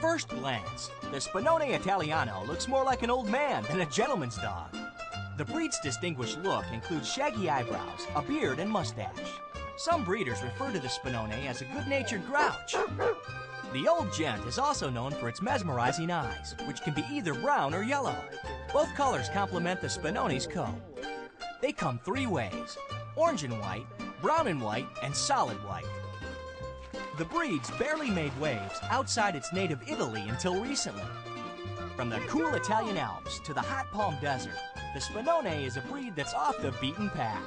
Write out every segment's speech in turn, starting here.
first glance, the Spinone Italiano looks more like an old man than a gentleman's dog. The breed's distinguished look includes shaggy eyebrows, a beard, and mustache. Some breeders refer to the Spinone as a good-natured grouch. The old gent is also known for its mesmerizing eyes, which can be either brown or yellow. Both colors complement the Spinone's coat. They come three ways, orange and white, brown and white, and solid white. The breed's barely made waves outside its native Italy until recently. From the cool Italian Alps to the hot Palm Desert, the Spinone is a breed that's off the beaten path.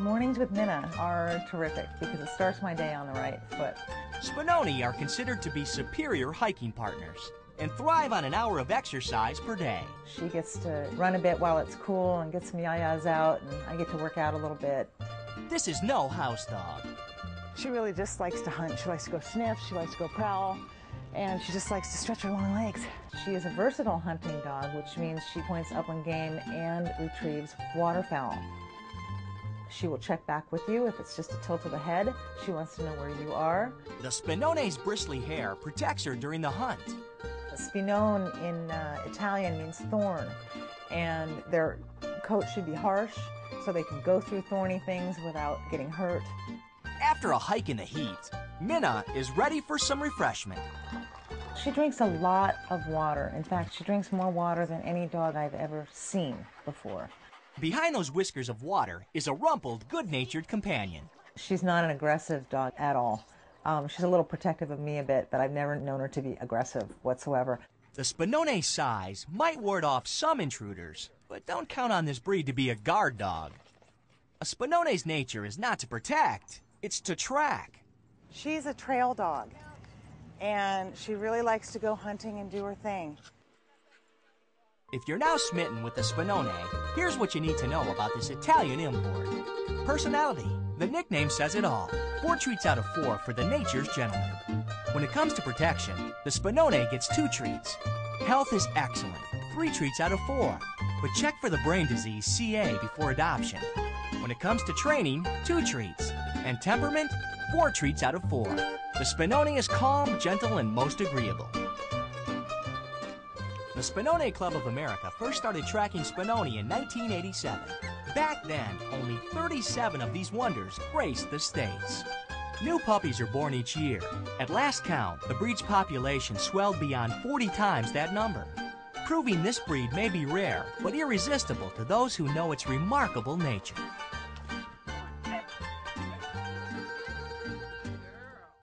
Mornings with Minna are terrific because it starts my day on the right foot. Spinone are considered to be superior hiking partners and thrive on an hour of exercise per day. She gets to run a bit while it's cool and get some yayas out, and I get to work out a little bit. This is no house dog. She really just likes to hunt. She likes to go sniff, she likes to go prowl, and she just likes to stretch her long legs. She is a versatile hunting dog, which means she points upland game and retrieves waterfowl. She will check back with you if it's just a tilt of the head. She wants to know where you are. The Spinone's bristly hair protects her during the hunt. Spinone in uh, Italian means thorn, and their coat should be harsh so they can go through thorny things without getting hurt. After a hike in the heat, Minna is ready for some refreshment. She drinks a lot of water. In fact, she drinks more water than any dog I've ever seen before. Behind those whiskers of water is a rumpled, good-natured companion. She's not an aggressive dog at all. Um, she's a little protective of me a bit, but I've never known her to be aggressive whatsoever. The Spinone's size might ward off some intruders, but don't count on this breed to be a guard dog. A Spinone's nature is not to protect, it's to track. She's a trail dog, and she really likes to go hunting and do her thing. If you're now smitten with the Spinone, here's what you need to know about this Italian import. Personality. The nickname says it all. Four treats out of four for the nature's gentleman. When it comes to protection, the Spinone gets two treats. Health is excellent. Three treats out of four. But check for the brain disease CA before adoption. When it comes to training, two treats. And temperament, four treats out of four. The Spinone is calm, gentle, and most agreeable. The Spinone Club of America first started tracking Spinone in 1987. Back then, only 37 of these wonders graced the states. New puppies are born each year. At last count, the breed's population swelled beyond 40 times that number, proving this breed may be rare, but irresistible to those who know its remarkable nature.